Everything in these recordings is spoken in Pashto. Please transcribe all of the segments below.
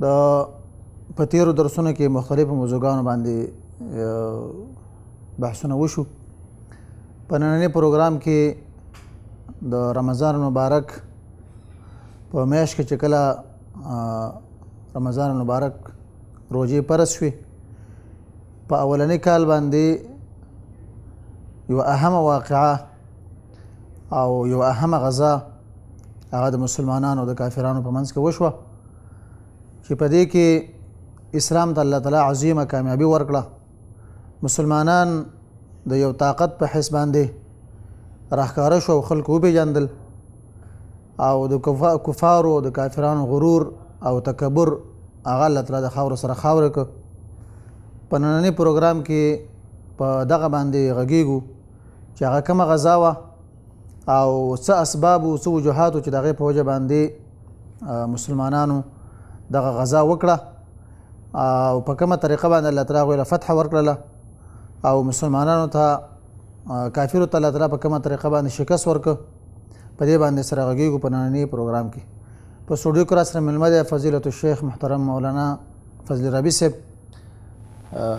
د په تیرو درسونو کې مختلفو موضوعګانو باندې بحثونه وشو په نننې پروګرام کې د رمضان مبارک په میاشت کې چې کله رمضان مبارک روزې پرس شوې په اولنې کال باندې یو اهمه واقعه او یو اهمه غزا هغه د مسلمانانو او د کافرانو په منځ کې وشوه چې په دې کې اسلام ته الله تعالی عظیمه کامیابی ورکړه مسلمانان د یو طاقت په حساب باندې راخکاره شو او خلکو وپېژندل او د کفارو د کافرانو غرور او تکبر هغه الله تعالی د خاور سره خاور ک په نننې پروګرام کې په دغه باندې غږیږو چې هغه کومه غزا وه او څه اسباب او څه وجوهات چې دغه په وجه باندې مسلمانانو دغه غزا وکړه او په کومه طریقه باندې الله تعالی غوړه فتح ورکړه او مسلمانانو ته کافرو ته الله تعالی په کومه طریقه باندې شکست ورک په دې باندې سره غږیږو په نننی پروګرام کې په سټوډیو کې را سره ملمه دی فضیلت الشیخ محترم مولانا فضل ربی صاحب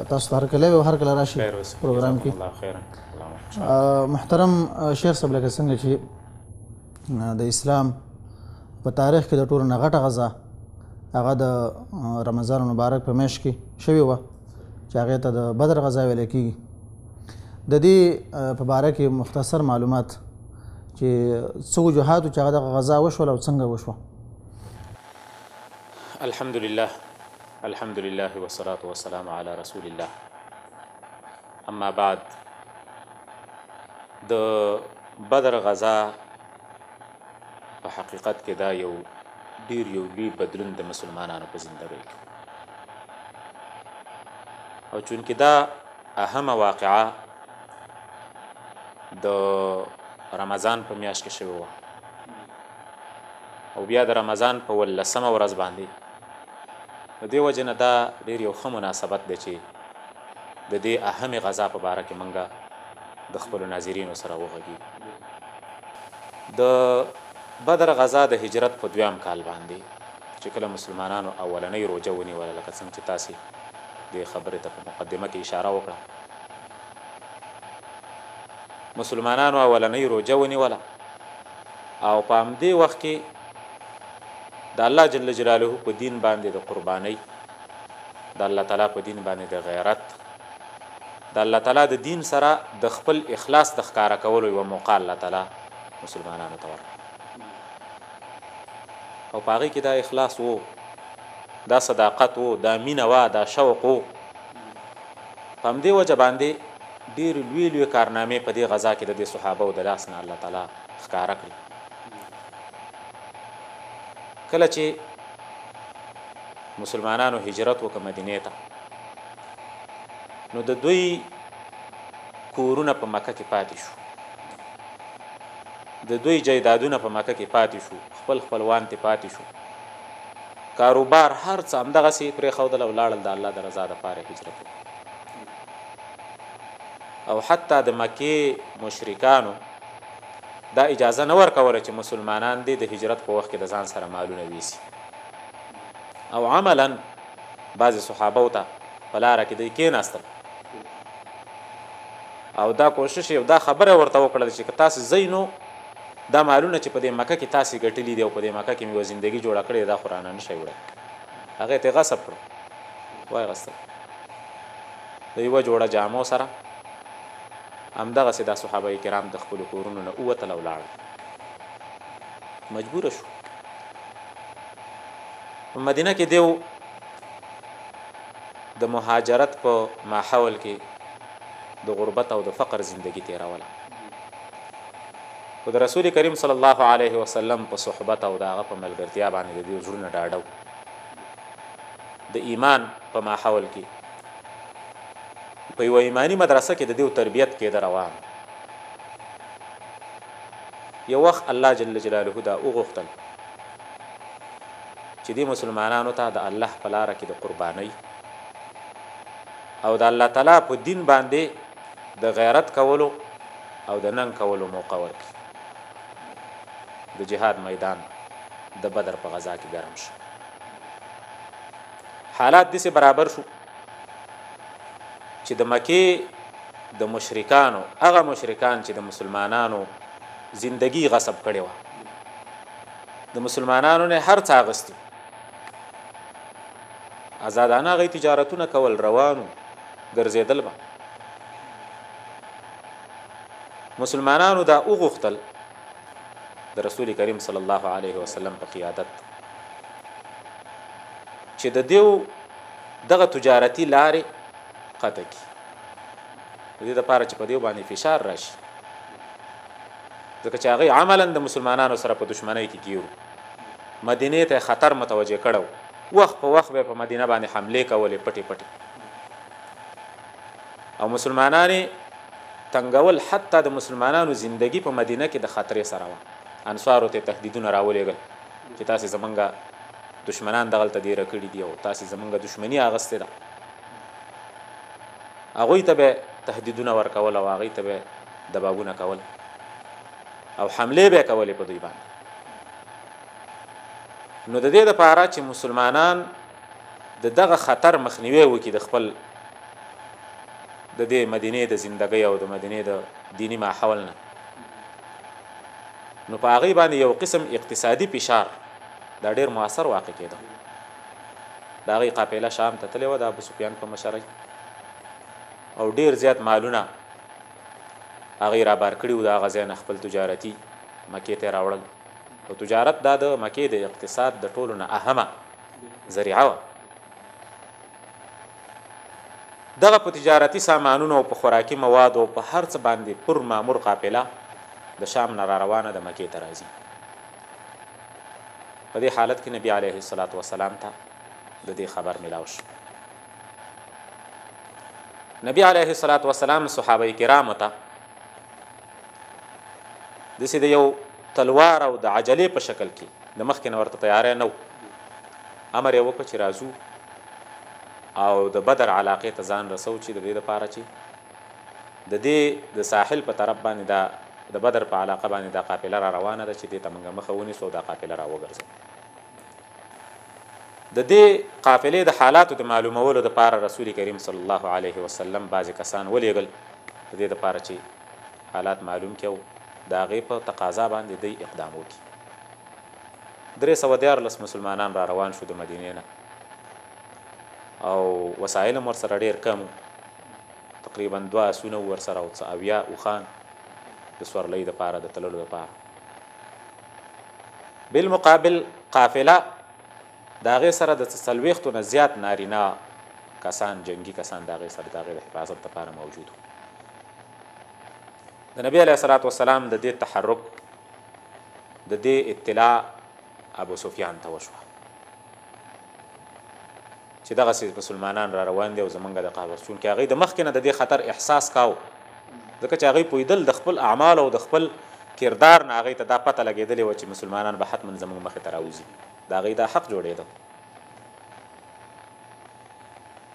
تاسو هر کله او هر کله راشي پروګرام کې محترم شیخ صاحب لکه څنګه چې د اسلام په تاریخ کې د ټولو نه غټه غزا هغه د رمضان مبارک په میاشت کې شوې وه چې هغه ته د بدر غزا ویل کېږي د دې په باره کې مختصر معلومات چې څو جهاتو چې هغه د غزا وشول او څنګه وشوه الحمد لله الحمد لله والصلاة والسلام على رسول الله اما بعد د بدر غزا په حقیقت کې دا یو ډیر یو لوی بدلون د مسلمانانو په زندګۍ کې او چونکې دا اهمه واقعه د رمضان په میاشت کې شوې وه او بیا د رمضان په ولسمه ورځ باندې د دې وجې نه دا ډېر یو ښه مناسبت دی چې د دې اهمې غزا په باره کې مونږ د خپلو ناظرینو سره وغږیږو د بدر غزا د هجرت په دویم کال باندې چې کله مسلمانانو اولنۍ روژه ونیوله لکه څنګه چې تاسې دې خبرې ته په مقدمه کې اشاره وکړه مسلمانانو اولنۍ روژه ونیوله او په همدې وخت کې د الله جل جلاله په دین باندې د قربانۍ د الله تعالی په دین باندې د غیرت د الله تعالی د دین سره د خپل اخلاص د ښکارا کولو یو موقع الله تعالی مسلمانانو ته ورکړه او پاغي کې دا اخلاص وو دا صداقت وو دا مینه وا دا شوق وو پم دی وجه باندې ډېرې لوې لوې کارنامې په دې غزا کې د دې صحابه و د لاس نه الله تعالی ښکاره کړې. کله چې مسلمانانو هجرت وکړ مدینې ته نو د دوی کورونه په مکه کې پاتې شو د دوی جیدادونه په مکه کې پاتې شو خپل خپلوان ته پاتې شو کاروبار هر څه همدغه سي پرې خودل او لاړل د الله د رضا د پاره هجرت وکړ او حتی د مکې مشرکانو دا اجازه نه ورکوله چې مسلمانان دې د هجرت په وخت کې د ځان سره مالونه ویسي او عملا بعضې صحابه ته په لاره کې دی کېناستل او دا کوشش یې دا خبره ورته وکړل چې که تاسې ځئ نو دا مالونه چې په دې مکه کې تاسې ګټلي دي او په دې مکه کې مې یوه زندګي جوړه کړې ده دا خو رانه نه شئ وړی هغه یې ترې غصب کړو واغستل د یوه جوړه جامو سره همدغسې دا صحابه کرام د خپلو کورونو نه ووتل او لاړل مجبور شو په مدینه کې دیو د مهاجرت په ماحول کې د غربت او د فقر زندگی تیروله خو د رسول کریم صلی الله علیه وسلم په صحبت او داغه په ملګرتیا باندې د دې زړونه ډاډو د ایمان په ماحول کې په یو ایمانی مدرسه کې د دیو تربیت کې روان یو وخت الله جل جلاله دا وغوښتل چې د مسلمانانو ته د الله په لار کې د قربانۍ او د الله تعالی په دین باندې د غیرت کولو او د نن کولو موقع ورکړي د جهاد میدان د بدر په غزا کې ګرم شو حالات دې برابر شو چې د مکه د مشرکانو هغه مشرکان چې د مسلمانانو زندگی غصب کړي و د مسلمانانو نه هر څه غستي آزادانه غي تجارتونه کول روانو ګرځیدل به مسلمانانو دا وغوښتل د رسول کریم صلی الله علیه وسلم په قیادت چې د دیو دغه تجارتي لارې قطع کی د دې لپاره چې په دیو باندې فشار راشي ځکه چې هغه عملا د مسلمانانو سره په دشمنی کې کیو مدینه ته خطر متوجه کړو وخت په وخت به په مدینه باندې حمله کولې پټي پټي او مسلمانان یې تنګول حتی د مسلمانانو زندګي په مدینه کې د خطرې سره وه انصارو ته تهدیدونه راولېږل چې تاسې زمونږ دشمنان دغلته دېره کړي دي او تاسې زمونږ دشمني اغستې ده هغوی ته به تهدیدونه ورکول او هغوی ته به دبابونه کول او حمله به کولې په دوی باندې نو د دې لپاره چې مسلمانان د دغه خطر مخنیوی وکړي د خپل د دې مدینې د زندګۍ او د مدینې د دینی ماحول نه نو په هغه باندې یو قسم اقتصادي فشار دا ډیر موثر واقع کېده دا غي قافله شام ته تللی و د ابو سفیان په مشرۍ او ډیر زیات مالونه هغه را بار کړی و دا غزا نه خپل تجارتي مکې ته راوړل او تجارت دا د مکې د اقتصاد د ټولو نه اهمه ذریعه وه. دغه په تجارتي سامانونو او په خوراکي موادو او په هر څه باندې پر مامور قافله د شام نه را روانه د مکې ته راځي په دې حالت کې نبی علیه الصلاۃ والسلام ته د دې خبر ملاو شو نبی علیه الصلاۃ والسلام صحابه کرامو ته د سید یو تلوار او د عجلې په شکل کې د مخکې نه ورته تیاری نه و امر یې وکړ چې راځو او د بدر علاقې ته ځان رسو چې د دې لپاره چې د دې د ساحل په طرف باندې دا د بدر په علاقه باندې دا قافله را روانه ده چې دې ته موږ مخه ونیسو او دا قافله را وګرځو د دې قافلې د حالاتو د معلومولو لپاره رسول کریم صلی الله علیه وسلم بعضې کسان ولیږل د دې لپاره چې حالات معلوم کړي او د هغې په تقاضا باندې دی اقدام وکړي. درې سوه دیارلس مسلمانان را روان شو د مدینې نه او وسایل هم ورسره ډېر کم وو، تقریبا دوه اسونه وو ورسره او څه اویا اوښان د سورلۍ دپاره د تللو دپاره. بالمقابل قافله د هغې سره د څلوېښتو نه زیات نارینه کسان، جنګي کسان، د هغې سره د هغې د حفاظت لپاره موجود وو. د نبي علیه الصلوة والسلام د دې تحرک د دې اطلاع ابو سفیان ته وشوه چې دغسې مسلمانان را روان دي او زمونږ د قهوه چونکې هغوی د مخکې نه د دې خطر احساس کاوه ځکه چې هغوی پوهېدل د خپل اعمالو او د خپل کردار نه هغوی ته دا پته لګېدلې وه چې مسلمانان به حتما زمونږ مخې ته راوځي د هغوی دا حق جوړېده.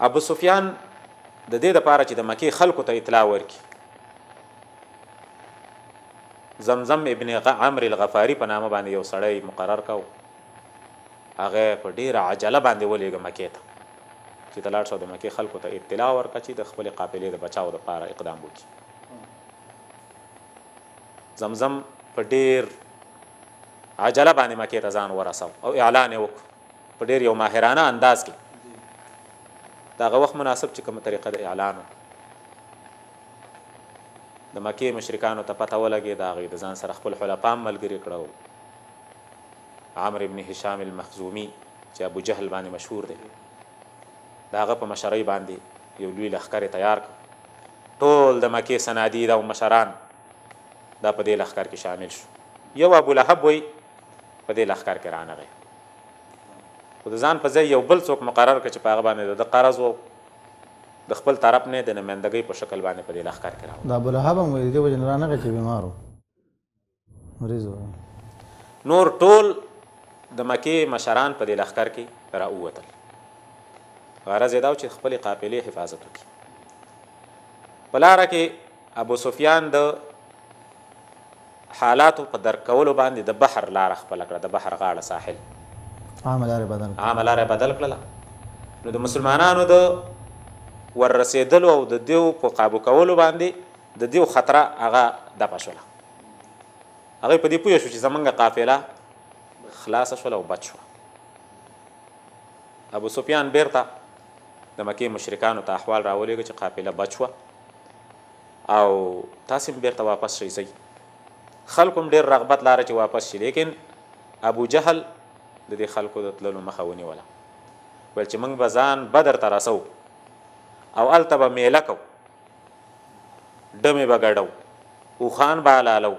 ابوسفیان د دې لپاره چې د مکې خلکو ته اطلاع ورکړي زمزم ابن عمرو الغفاري په نامه باندې یو سړی مقرر کاو هغه په ډیره عجله باندې ولېږه مکې ته چې ته لاړ شو د مکې خلکو ته اطلاع ورکړه چې د خپلې قافلې د بچاو دپاره اقدام وکړي زمزم په ډیر عجله باندې مکې ته ځان ورساو او اعلان یې وکړو په ډېر یو ماهرانه انداز کې دا هغه وخت مناسب چې کومه طریقه د اعلان د مکې مشرکانو ته پته ولګي دا غي د ځان سره خپل حلفام ملګری کړو عمرو ابن هشام المخزومي چې ابو جهل باندې مشهور دی دا هغه په مشرۍ باندې یو لوی لخر تیار کړ ټول د مکې سنادید او مشران دا په دې لښکر کې شامل شو. یو ابولهب وایي په دې لښکر کې رانغی خو د ځان په ځای یو بل څوک مقرر کړ چې په هغه باندې د ده قرض و او د خپل طرف نه یې د نمایندګۍ په شکل باندې په دې لښکر کې راووت. دا ابولهب هم وایي د دې وجې نه رانغی چې بیمار و، مریض و. نور ټول د مکې مشران په دې لښکر کې راووتل. غرض یې دا و چې د خپلې قافلې حفاظت وکړي. په لاره کې ابوسفیان د حالاتو په درک کولو باندې د بحر لاره خپله کړه، د بحر غاړه، ساحل، عامه لاره بدل کړه، عامه لاره بدل کړله، نو د مسلمانانو د ور رسېدلو او د دیو په قابو کولو باندې د دیو خطره هغه دفع شوله. هغوی په دې پوه شو چې زمونږ قافله خلاصه شوله او بچ شوه. ابوسفیان بېرته د مکې مشرکانو ته احوال راولېږه چې قافله بچ شوه او تاسې هم بېرته واپس شئ ځئ خلک هم ډېر رغبت لاره چې واپس شي لیکن ابو جهل د دې خلکو د تللو مخه ونیوله ویل چې موږ به ځان بدر ته رسو او هلته به میله کو ډمې به ګډو اوښان به حلالو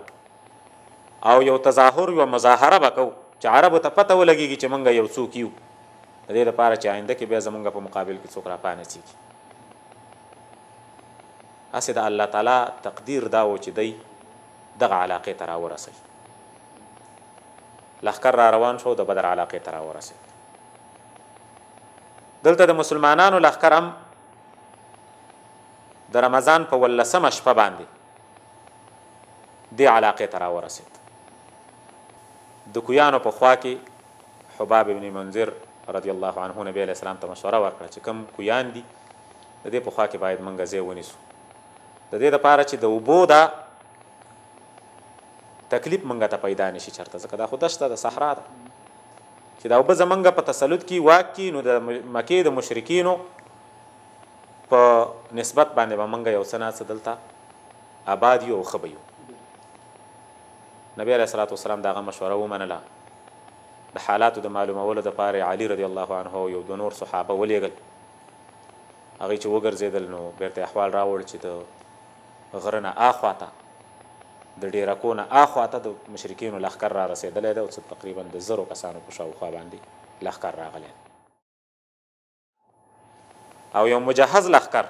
او یو تظاهر یو مظاهره به کو چې عربو ته پته ولګېږي چې موږ یو څوک یو د دې لپاره چې آینده کې بیا زمونږ په مقابل کې څوک راپانڅېږي. هسې د الله تعالی تقدیر دا و چې دی دغه علاقې ته راورسوي. لښکر راروان شو او د بدر علاقې ته راورسېد. دلته د مسلمانانو لښکر هم د رمضان په ولسمه شپه باندې دې علاقې ته راورسېد د کویانو په خوا کې حباب بن منذر رضی الله عنه نبی علیه السلام ته مشوره ورکړه چې کوم کویان دي د دې په خوا کې باید موږ ځای ونیسو د دې لپاره چې د اوبو دا تکلیف موږ ته پیدا نشي چرته ځکه دا خو دشته د صحرا ده چې دا وب زمنګ په تسلط کې واک کې نو د مکه د مشرکینو په نسبت باندې به منګه یو سنا څه دلته آباد یو خبيو نبي عليه الصلاة والسلام د هغه مشوره ومنله، د حالاتو د معلومولو لپاره يې علي رضي الله عنه او يو دوه نور صحابه ولېږل، هغوی چې وګرځېدل نو بېرته يې احوال راوړ چې د غره نه آخوا ته، د ډېرکو نه آخوا ته د مشرکينو لښکر را رسېدلی دی او څه تقريباً د زرو کسانو په شاوخوا باندې لښکر راغلی دی. او یو مجهز لخر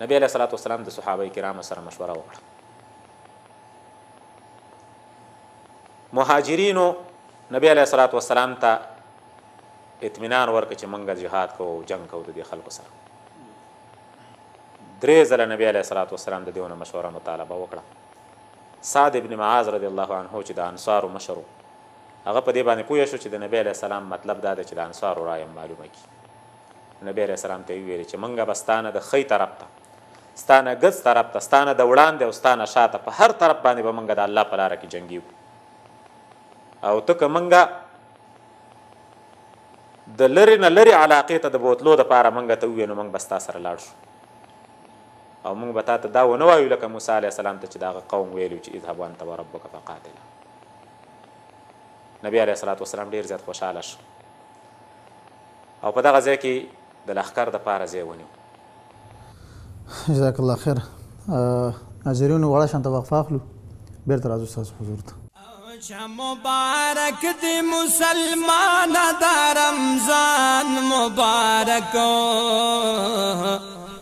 نبی علیہ الصلوۃ والسلام د صحابه کرامو سره مشوره وکړه مهاجرینو نبی علیہ الصلوۃ والسلام ته اطمینان ورکړ چې منګه جهاد کوو جنگ کوو د خلکو سره درې ځله نبی علیه الصلاۃ والسلام د دیونه مشوره مطالبه وکړه سعد ابن معاذ رضی الله عنه چې د انصارو مشرو هغه په دې باندې پوه شو چې د نبي علیه السلام مطلب دا دی چې د انصارو رایه هم معلومه کړي. نو نبي علیه السلام ته یې وویل چې مونږ به ستا نه د ښۍ طرف ته، ستا نه ګز طرف ته، ستا نه د وړاندې او ستا نه شاته په هر طرف باندې به مونږ د الله په لاره کې جنګېږو او ته که مونږ د لرې نه لرې علاقې ته د بوتلو دپاره مونږ ته ووایې نو مونږ به ستا سره لاړ شو او مونږ به تا ته دا ونه وایو لکه موسی علیه السلام ته چې د هغه قوم ویلي چې اذهبوا انت وربک فقاتلا نبی علیه الصلاة والسلام ډېر زیات خوشحاله شو او په دغه ځای کې د لښکر د پاره ځای ونیو جزاک الله خیر ناظرینو وړه شانته وقفه اخلو بیرته راځو ستاسو حضور ته چا مبارک دی مسلمان دا رمضان مبارک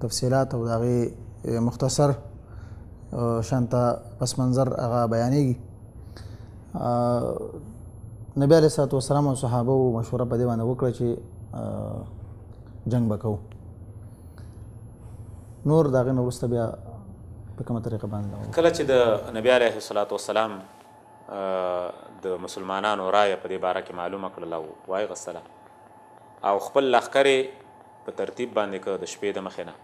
تفصیلات او دغه مختصر شانته پس منظر هغه بیانېږي نبی علیه الصلاة والسلام او صحابه او مشوره په دې باندې وکړه چې جنگ وکاو نور دغه نو ورسته بیا په کومه طریقه باندې کله چې د نبی علیه الصلاة والسلام د مسلمانانو رایه په دې باره کې معلومه کړله او وایغستله او خپل لښکرې په ترتیب باندې که د شپې د مخې نه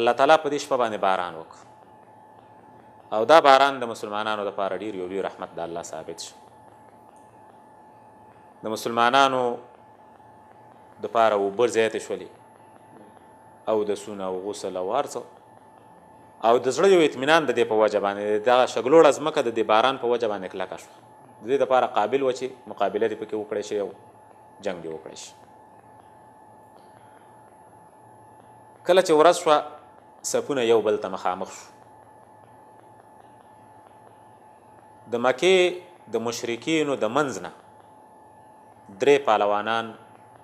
الله تعالی په دې شپه باندې باران وکړ او دا باران د مسلمانانو لپاره ډیر یو لوی رحمت د الله ثابت شو د مسلمانانو د پاره وبر زیات شولې او د سونه او غسل او ارڅو او د زړه یو اطمینان د دې په وجه باندې دا شګلوړ ازمکه د دې باران په وجه باندې کلک شو د دې لپاره قابل و چې مقابله دې پکې وکړي شي جنگ دی وکړی شي کله چې ورځ شوه سپونه یو بل ته مخامخ شو د مکې د مشرکینو د منځ نه درې پهلوانان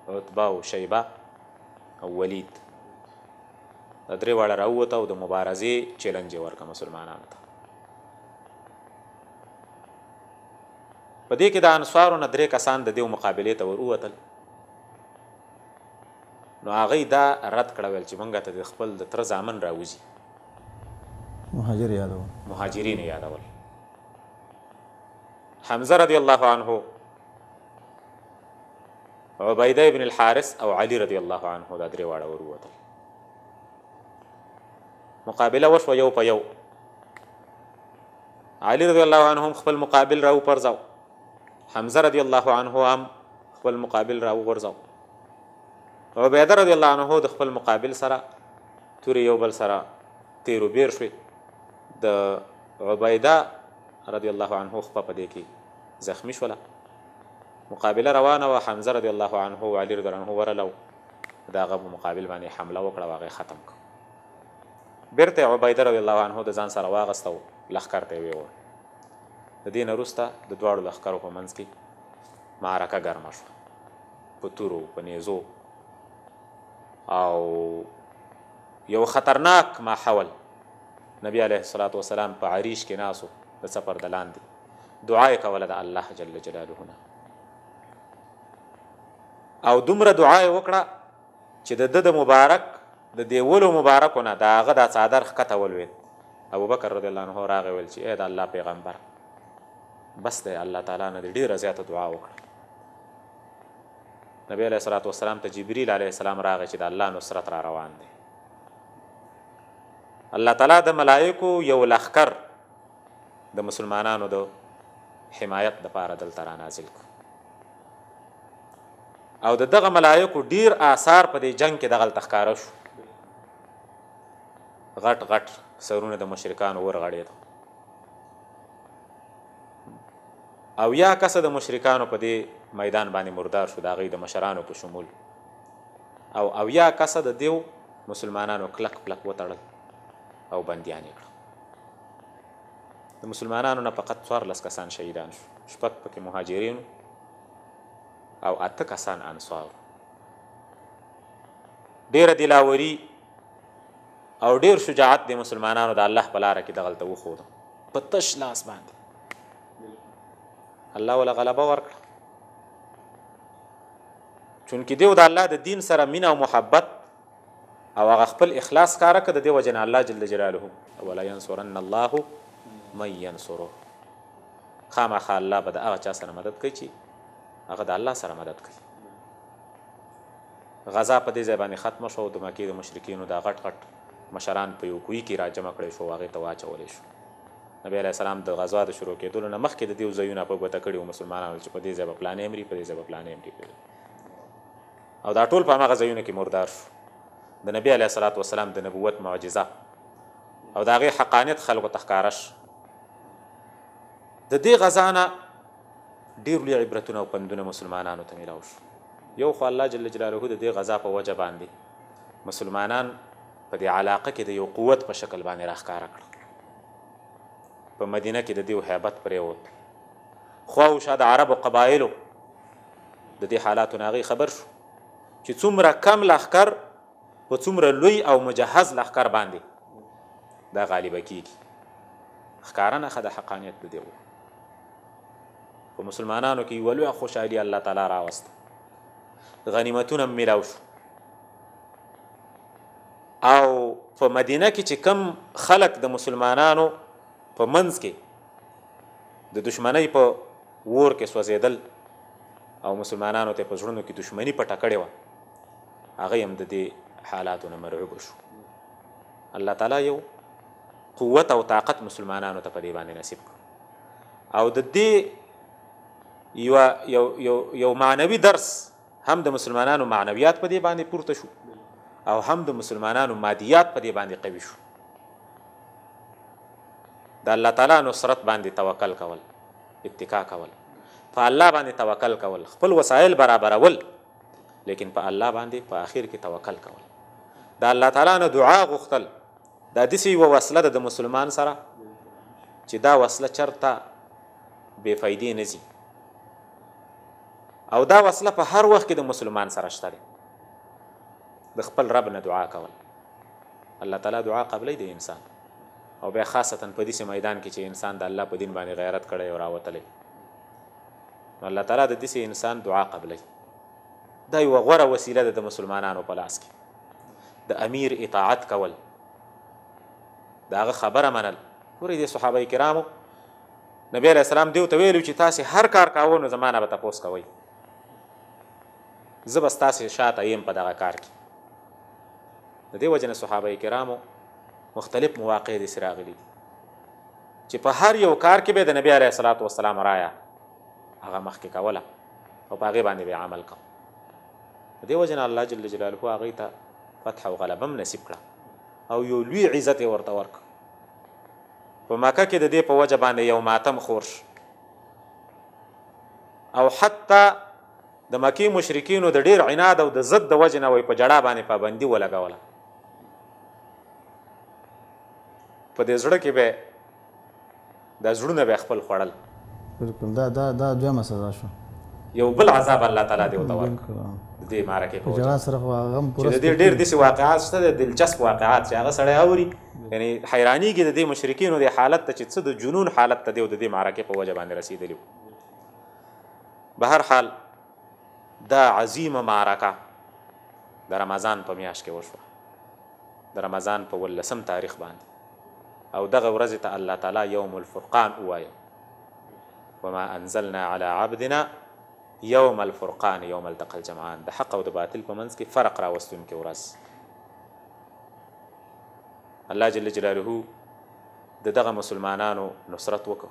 عتبه او شیبه او ولید دا درې واړه راووته او د مبارزې چیلنج یې ورکړه مسلمانانو ته په دې کې د انصارو نه درې کسان د دیو مقابله ته ور ووتل نو هغه دا رد کړه ویل چې مونږ ته د خپل د تر ځامن راوځي مهاجر یادول مهاجرین یادول حمزه رضی الله عنه عبیده ابن الحارث او علی رضی الله عنه دا درې واړه وروتل مقابله وشو یو په یو علی رضی الله عنه هم خپل مقابل را وپرځاو حمزه رضی الله عنه هم خپل مقابل را وغورځاو عبیده رضی الله عنه د خپل مقابل سره تورې یو بل سره تیرو بیر شوې د عبیده رضی الله عنه خپه په دې کې زخمی شوله مقابله روانه وه حمزه رضی الله عنه او علی رضی الله عنه ورلو د هغه په مقابل باندې حمله وکړه او هغه ختم کړ بیرته یې عبیده رضی الله عنه د ځان سره واغست او لښکر ته یې ویوړ. د دې نه وروسته د دواړو لښکرو په منځ کې معرکه ګرمه شوه، په تورو، په نیزو او یو خطرناک ماحول. نبی علیه الصلاة والسلام په عریش کې ناست و، د څپر د لاندې دعا یې کوله د الله جل جلاله نه او دومره دعا یې وکړه چې د ده د مبارک د دېولو مبارکو نه د هغه دا څادر ښکته ولوېد، ابوبکر رضی الله عنه راغی ویل چې ای د الله پیغمبره! بس دی الله تعالی نه دې ډېره زیاته دعا وکړه. نبی علیه الصلاة والسلام ته جبریل علیه السلام راغی چې د الله نصرت را روان دی. الله تعالی د ملائکو یو لښکر د مسلمانانو د حمایت لپاره دلته را نازل کو او د دغه ملایکو ډیر آثار په دې جنگ کې دغه تخکاره شو غټ غټ سرونه د مشرکانو ورغړېد او یا کس د مشرکانو په دې میدان باندې مردار شو دا غي د مشرانو په شمول او او یا کس د دیو مسلمانانو کلک کلک وتړل او بندیان کړ د مسلمانانو نه فقط څوارلس کسان شهیدان شو شپږ پکې مهاجرین او اته کسان انصار ډیره دلاوري او ډیر شجاعت د مسلمانانو د الله په لار کې دغلته وخود په تش لاس باندې الله ولا غلبه ورکړه چونکې دیو د الله د دین سره مینا او محبت او هغه خپل اخلاص ښکاره کړ، د دې وجې نه الله جل جلاله. ولینصرن الله من ینصره، خامخا الله به د هغه چا سره مدد کوي چې هغه د الله سره مدد کوي. غزا په دې ځای باندې ختمه شوه او د مکې د مشرکینو دا غټ غټ مشران په یو کوی کې راجمع کړی شو هغې ته واچول شو نبی علیه السلام د غزا د شروع کېدلو نه مخکې د دې ځایونه په ګوته کړي وو مسلمانانو چې په دې ځای به پلانې مري په دې ځای به پلانې مري او دا ټول په هماغه ځایونو کې مردار شو. د نبي علیه الصلوة والسلام د نبوت معجزه او د هغې حقانیت خلکو ته ښکاره شو. د دې غزا نه ډېر لوی عبرتونه او پندونه مسلمانانو ته میلاو شو. یو خو الله جل جلاله د دې غزا په وجه باندې مسلمانان په دې علاقه کې د یو قوت په شکل باندې راښکاره کړ په مدینه کې د دیو هیبت پرېوت خوا او شا د عربو قبایلو د دې حالاتو نه هغوی خبر شو چې څومره کم لښکر په څومره لوی او مجهز لښکر باندې دا غالبه کیږي ښکاره نښه د حقانیت د دې په مسلمانانو کې یوه لویه خوشحالي الله تعالی راوسته غنیمتونه میلاو شو او په مدینه کې چې کم خلک د مسلمانانو په منځ کې د دشمنۍ په اور کې سوځېدل او مسلمانانو ته یې په زړونو کې دښمني پټه کړې وه، هغوی هم د دې حالاتو نه مرعوبه شو. الله تعالی یو قوت او طاقت مسلمانانو ته په دې باندې نصیب کړ او د دې یو یو یو یو معنوي درس هم د مسلمانانو معنویات په دې باندې پورته شو او هم د مسلمانانو مادیات په دې باندې قوي شو د الله تعالی نصرت باندې توکل کول اتکا کول په الله باندې توکل کول خپل وسایل برابرول لیکن په الله باندې په اخر کې توکل کول د الله تعالی نه دعا غوښتل دا د سی و وسله د مسلمان سره چې دا وسله چرته بے فائدې نه زی او دا وسله په هر وخت کې د مسلمان سره شته ده د خپل رب نه دعا کول الله تعالی دعا قبلې د انسان او بیا خاصتاً په دسې میدان کې چې انسان د الله په دین باندې غیرت کړی او راوتلی نو الله تعالی د دسې انسان دعا قبلوي دا یوه غوره وسیله ده د مسلمانانو په لاس کې د امیر اطاعت کول د هغه خبره منل ګورئ د صحابه کرامو نبی علیه السلام دیو ته ویلو چې تاسې هر کار کاوه نو زما نه به تپوس کوئ زه به ستاسې شاته یم په دغه کار کې د دې وجه نه صحابه کرامو مختلف مواقع داسې راغلي دي چې په هر یو کار کې به د نبی علیه الصلاة والسلام رایه هغه مخکې کوله او په هغې باندې به عمل کو په دې وجه نه الله جل جلاله هغوی ته فتح او غلبه هم نصیب کړه او یو لوی عزت یې ورته ورکړ په مکه کې د دې په وجه باندې یو ماتم خور شو او حتی د مکی مشرکینو د ډیر عناد او د ضد د وجه نه وای په جړا باندې پابندي ولګوله په دې زړه کې به دا زړونه به خپل خوړل بالکل دا دا دا دویمه سزا شو یو بل عذاب الله تعالی دی وتور د دې معرکه په جنا سره غم پوره چې د ډېر داسې واقعات شته د دلچسپ واقعات چې هغه سړی اوري یعنی حیرانی کې د دې مشرکینو د حالت ته چې څه د جنون حالت ته دی او د دې معرکه په وجه باندې رسیدلی بهر حال دا عظیمه معرکه د رمضان په میاشت کې وشوه، د رمضان په اولسم تاریخ باندې، او دغې ورځې ته الله تعالی یوم الفرقان ووایه، وما انزلنا علی عبدنا یوم الفرقان یوم التقی الجمعان، د حق او د باطل په منځ کې فرق راوستونکې ورځ. الله جل جلاله د دغه مسلمانانو نصرت وکړ.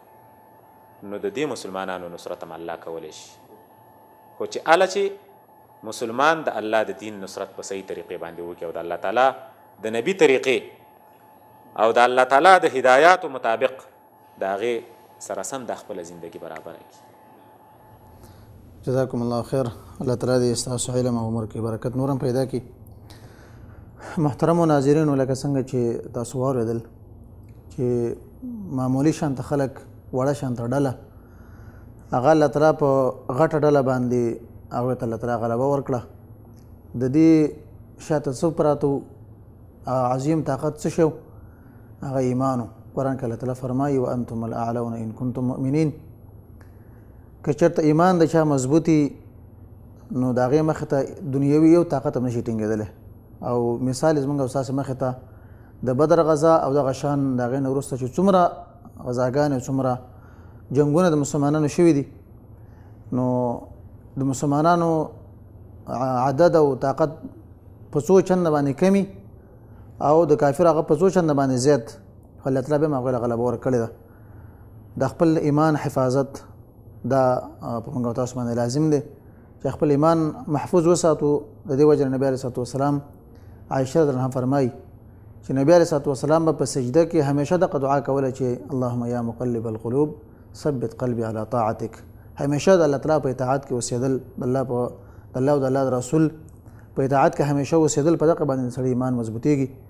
نو د دې مسلمانانو نصرت هم الله کولی شي خو چې اله چې مسلمان د الله د دین نصرت په صحیح طریقې باندې وکړي او د الله تعالی د نبی طریقې او د الله تعالی د هدایاتو مطابق د هغې سره سم د خپل زندگی برابر کړي جزاکم الله خیر الله تعالی دې تاسو علم او عمر کې برکت نورم پیدا کړي محترم ناظرین لکه څنګه چې تاسو واردل چې معمولی شانت خلک وړه شانت ډله هغه الله تعالی په غټه ډله باندې هغه ته الله تعالی غلبه ورکړه د دې شاته څو پراتو عظیم طاقت څه شو هغه ایمانو قران کې الله تعالی فرمایي وانتم الاعلون ان کنتم مؤمنین که چېرته ایمان د چا مضبوطي نو د هغې مخې ته دنیوي یو طاقت هم نشي ټینګېدلی او مثال یې زمونږ او ستاسې مخې ته د بدر غزا او دغه شان د هغې نه وروسته چې څومره غزاګانې او څومره جنګونه د مسلمانانو شوي دي نو د مسلمانانو عدد او طاقت په څو چند باندې کمی او د کافر هغه په څو چند باندې زیات خو الله تعالی به هغه غلبه ورکړې ده د خپل ایمان حفاظت دا په موږ تاسو باندې لازم دی چې خپل ایمان محفوظ وساتو د دې وجه نبی عليه الصلاه والسلام عائشه رضی الله فرمایي چې نبی عليه الصلاه والسلام په سجده کې همیشه د دعا کوله چې اللهم یا مقلب القلوب ثبت قلبي على طاعتك همیشه د الله تعالی په اطاعت کې اوسېدل د الله په د الله او د الله رسول په اطاعت کې همیشه اوسېدل په دغه باندې سړی ایمان مضبوطیږي